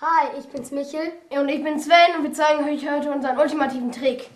Hi, ich bin's Michel. Und ich bin Sven und wir zeigen euch heute unseren ultimativen Trick.